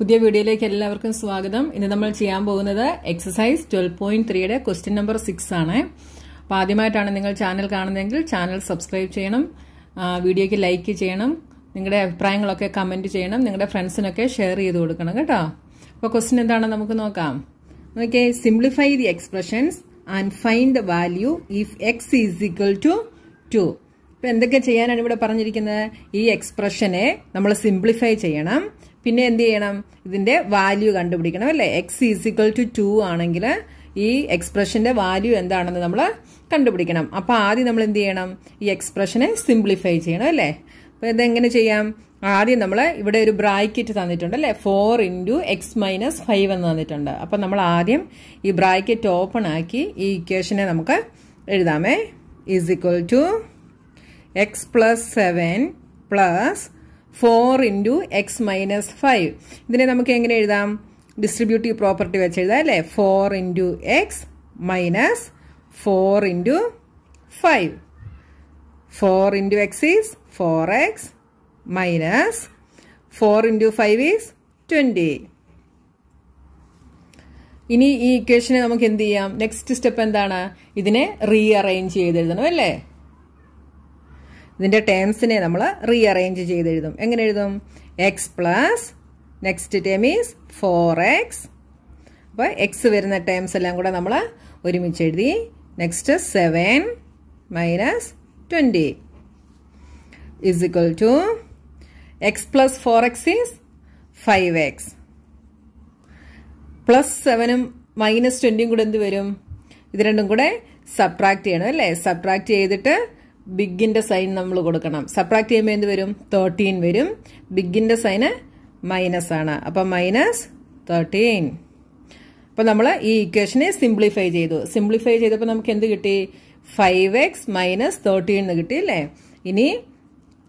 പുതിയ വീഡിയോയിലേക്ക് എല്ലാവർക്കും സ്വാഗതം. ഇന്ന് നമ്മൾ ചെയ്യാൻ പോകുന്നത് എക്സസൈസ് ട്വൽവ് പോയിന്റ് ത്രീയുടെ ക്വസ്റ്റ്യൻ നമ്പർ സിക്സ് ആണ്. അപ്പോൾ ആദ്യമായിട്ടാണ് നിങ്ങൾ ചാനൽ കാണുന്നതെങ്കിൽ ചാനൽ സബ്സ്ക്രൈബ് ചെയ്യണം. വീഡിയോയ്ക്ക് ലൈക്ക് ചെയ്യണം. നിങ്ങളുടെ അഭിപ്രായങ്ങളൊക്കെ കമന്റ് ചെയ്യണം. നിങ്ങളുടെ ഫ്രണ്ട്സിനൊക്കെ ഷെയർ ചെയ്ത് കൊടുക്കണം കേട്ടോ. അപ്പോൾ ക്വസ്റ്റ്യൻ എന്താണെന്ന് നമുക്ക് നോക്കാം. Okay simplify the expressions and find the value if x is equal to two ഇപ്പം എന്തൊക്കെ ചെയ്യാനാണ് ഇവിടെ പറഞ്ഞിരിക്കുന്നത്? ഈ എക്സ്പ്രഷനെ നമ്മൾ സിംപ്ലിഫൈ ചെയ്യണം. പിന്നെ എന്ത് ചെയ്യണം? ഇതിന്റെ വാല്യൂ കണ്ടുപിടിക്കണം അല്ലേ? എക്സ് ഈസിക്വൽ ടു ടു ആണെങ്കിൽ ഈ എക്സ്പ്രഷന്റെ വാല്യൂ എന്താണെന്ന് നമ്മൾ കണ്ടുപിടിക്കണം. അപ്പോൾ ആദ്യം നമ്മൾ എന്ത് ചെയ്യണം? ഈ എക്സ്പ്രഷനെ സിംപ്ലിഫൈ ചെയ്യണം അല്ലേ? അപ്പം ഇതെങ്ങനെ ചെയ്യാം? ആദ്യം നമ്മൾ ഇവിടെ ഒരു ബ്രാക്കറ്റ് തന്നിട്ടുണ്ട് അല്ലേ? Four into x minus five എന്ന് തന്നിട്ടുണ്ട്. അപ്പം നമ്മൾ ആദ്യം ഈ ബ്രാക്കറ്റ് ഓപ്പൺ ആക്കി ഈ ഇക്വേഷനെ നമുക്ക് എഴുതാമേ. Is equal to x plus seven plus four into x minus five ഇതിനെ നമുക്ക് എങ്ങനെ എഴുതാം? ഡിസ്ട്രിബ്യൂട്ടീവ് പ്രോപ്പർട്ടി വെച്ച് എഴുതാം അല്ലേ? Four into x minus four into five four into x is four x minus four into five is twenty ഇനി ഈ ഇക്വേഷനെ നമുക്ക് എന്ത് ചെയ്യാം? നെക്സ്റ്റ് സ്റ്റെപ്പ് എന്താണ്? ഇതിനെ റീ അറേഞ്ച് ചെയ്തെഴുതണം അല്ലേ? ഇതിന്റെ ടേംസിനെ നമ്മൾ റീഅറേഞ്ച് ചെയ്ത് എഴുതും എങ്ങനെ എഴുതും? X plus next term is four x അപ്പോൾ എക്സ് വരുന്ന ടേംസ് എല്ലാം കൂടെ നമ്മൾ ഒരുമിച്ച് എഴുതി next seven minus twenty is equal to x plus four x is five x plus സെവനും minus ട്വന്റിയും കൂടെ എന്ത് വരും? ഇത് രണ്ടും കൂടെ സബ്ട്രാക്ട് ചെയ്യണം അല്ലേ? സബ്ട്രാക്ട് ചെയ്തിട്ട് ബിഗിന്റെ സൈൻ നമ്മൾ കൊടുക്കണം. സബ്ട്രാക്ട് ചെയ്യുമ്പോൾ എന്ത് വരും? തേർട്ടീൻ വരും. ബിഗിന്റെ സൈന് മൈനസ് ആണ്. അപ്പൊ മൈനസ് തേർട്ടീൻ അപ്പൊ നമ്മൾ ഈ ഇക്വേഷനെ സിംപ്ലിഫൈ ചെയ്തു. സിംപ്ലിഫൈ ചെയ്തപ്പോൾ നമുക്ക് എന്ത് കിട്ടി? ഫൈവ് എക്സ് മൈനസ് തേർട്ടീൻ എന്ന് കിട്ടി അല്ലേ? ഇനി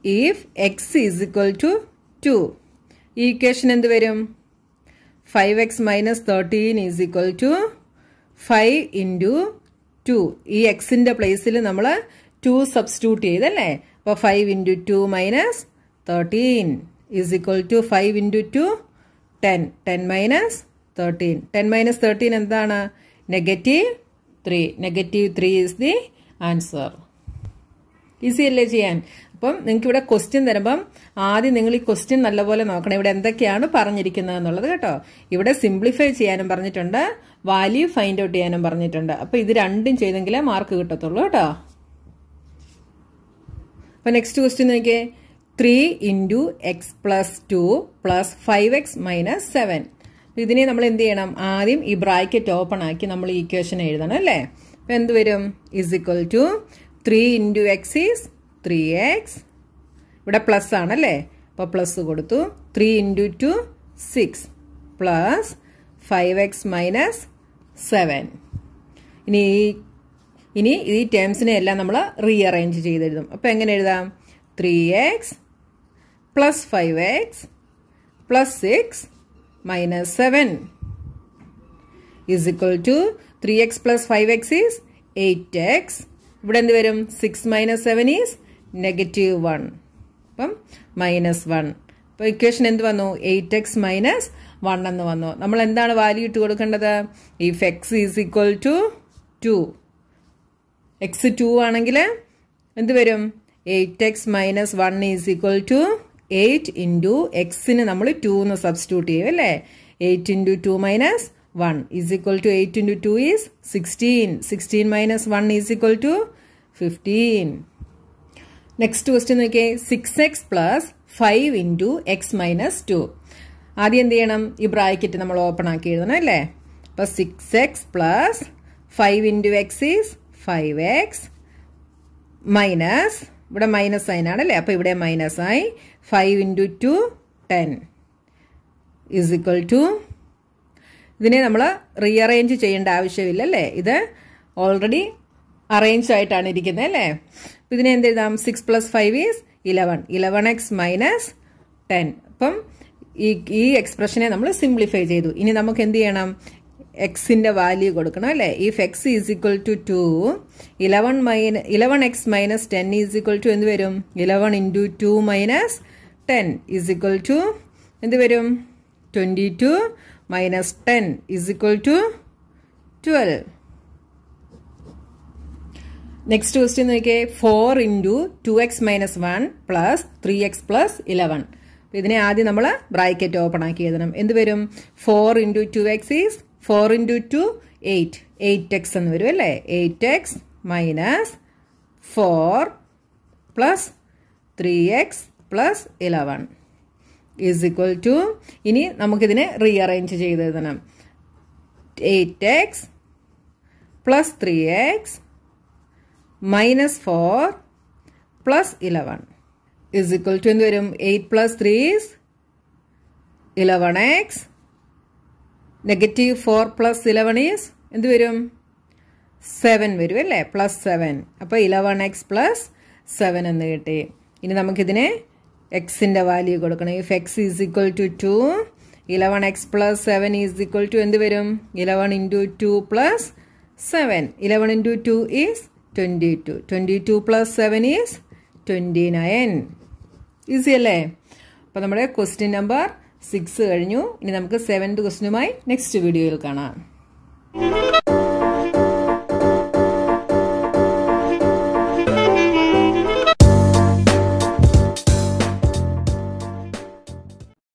if x is equal to two ഈ ഇക്വേഷൻ എന്ത് വരും? Five x minus thirteen is equal to five into two ഈ എക്സിന്റെ പ്ലേസിൽ നമ്മൾ ടു സബ്സ്റ്റിറ്റ്യൂട്ട് ചെയ്തല്ലേ? അപ്പോൾ five into two minus thirteen is equal to five into two ten ten minus thirteen ten minus thirteen എന്താണ്? Negative three negative three is the answer easy അല്ലേ ചെയ്യാൻ? അപ്പം നിങ്ങൾക്ക് ഇവിടെ ക്വസ്റ്റ്യൻ തരുമ്പം ആദ്യം നിങ്ങൾ ഈ ക്വസ്റ്റ്യൻ നല്ലപോലെ നോക്കണം. ഇവിടെ എന്തൊക്കെയാണ് പറഞ്ഞിരിക്കുന്നത് എന്നുള്ളത് കേട്ടോ. ഇവിടെ സിംപ്ലിഫൈ ചെയ്യാനും പറഞ്ഞിട്ടുണ്ട്. വാല്യൂ ഫൈൻഡ് ഔട്ട് ചെയ്യാനും പറഞ്ഞിട്ടുണ്ട്. അപ്പൊ ഇത് രണ്ടും ചെയ്തെങ്കിലേ മാർക്ക് കിട്ടത്തുള്ളൂ കേട്ടോ. അപ്പൊ നെക്സ്റ്റ് ക്വസ്റ്റ്യൻ നോക്കിയേ. Three into x plus two plus five x minus seven ഇതിനെ നമ്മൾ എന്ത് ചെയ്യണം? ആദ്യം ഈ ബ്രാക്കറ്റ് ഓപ്പൺ ആക്കി നമ്മൾ ഈ ഇക്വേഷൻ എഴുതണം അല്ലേ? അപ്പൊ എന്ത് വരും? Is equal to three into x is three x ഇവിടെ പ്ലസ് ആണല്ലേ? അപ്പോൾ പ്ലസ് കൊടുത്തു. Three into two six plus five x minus seven ഇനി ഇനി ഈ ടേംസിനെ എല്ലാം നമ്മൾ റീഅറേഞ്ച് ചെയ്തെഴുതും. അപ്പോൾ എങ്ങനെ എഴുതാം? Three x plus five x plus six minus seven is equal to three x plus five x is eight x ഇവിടെ എന്ത് വരും? Six minus seven is negative one അപ്പം മൈനസ് വൺ അപ്പോൾ ഇക്വേഷൻ എന്ത് വന്നു? എയ്റ്റ് എക്സ് മൈനസ് വൺ എന്ന് വന്നു. നമ്മൾ എന്താണ് വാല്യൂ ഇട്ട് കൊടുക്കേണ്ടത്? If x is equal to two x two ആണെങ്കിൽ എന്ത് വരും? Eight x minus one is equal to eight into എക്സിന് നമ്മൾ ടു എന്ന് സബ്സ്റ്റിറ്റ്യൂട്ട് ചെയ്യും അല്ലേ? Eight into two minus one is equal to eight into two is sixteen sixteen minus one is equal to fifteen next question നോക്കിയേ. Six x plus five into x minus two ആദ്യം എന്ത് ചെയ്യണം? ഈ bracket നമ്മൾ open ആക്കി എഴുതണം അല്ലേ? അപ്പം six x plus five into x is five x minus ഇവിടെ മൈനസ് സൈൻ അല്ലേ? അപ്പോൾ ഇവിടെ മൈനസ് ആയി five into two ten is equal to ഇതിനെ നമ്മൾ റീഅറേഞ്ച് ചെയ്യേണ്ട ആവശ്യമില്ല അല്ലേ? ഇത് ഓൾറെഡി അറേഞ്ച് ആയിട്ടാണ് ഇരിക്കുന്നത് അല്ലേ? ഇതിനെ എന്ത് എഴുതാം? Six plus five is eleven eleven x minus ten അപ്പം ഈ ഈ എക്സ്പ്രഷനെ നമ്മൾ സിംപ്ലിഫൈ ചെയ്തു. ഇനി നമുക്ക് എന്ത് ചെയ്യണം? എക്സിന്റെ വാല്യൂ കൊടുക്കണം അല്ലേ? If x is equal to two eleven minus eleven x minus ten is equal to എന്ത് വരും? Eleven into two minus ten is equal to എന്ത് വരും? Twenty two minus ten is equal to twelve next question നോക്കിയേ. Four into two x minus one plus three x plus eleven ഇതിനെ ആദ്യം നമ്മൾ bracket open ആക്കി എഴുതണം. എന്ത് വരും? Four into two x is four into two eight eight x എന്ന് വരും അല്ലേ? Eight x minus four plus three x plus eleven is equal to ഇനി നമുക്കിതിനെ റീഅറേഞ്ച് ചെയ്ത് എഴുതണം eight x plus three x minus four plus eleven is equal to എന്ത് വരും? Eight plus three is eleven x negative four plus eleven is എന്ത് വരും? Seven വരും അല്ലേ? പ്ലസ് സെവൻ അപ്പോൾ ഇലവൺ എക്സ് പ്ലസ് സെവൻ എന്ന് കിട്ടി. ഇനി നമുക്കിതിനെ എക്സിന്റെ വാല്യൂ കൊടുക്കണം. If x is equal to two eleven x plus seven is equal to എന്ത് വരും? Eleven into two plus seven eleven into two is twenty two. Twenty two plus seven is twenty nine easy അല്ലേ? അപ്പോൾ നമ്മുടെ question number six കഴിഞ്ഞു. ഇനി നമുക്ക് seventh ക്വസ്റ്റ്യനുമായി next വീഡിയോയിൽ കാണാം.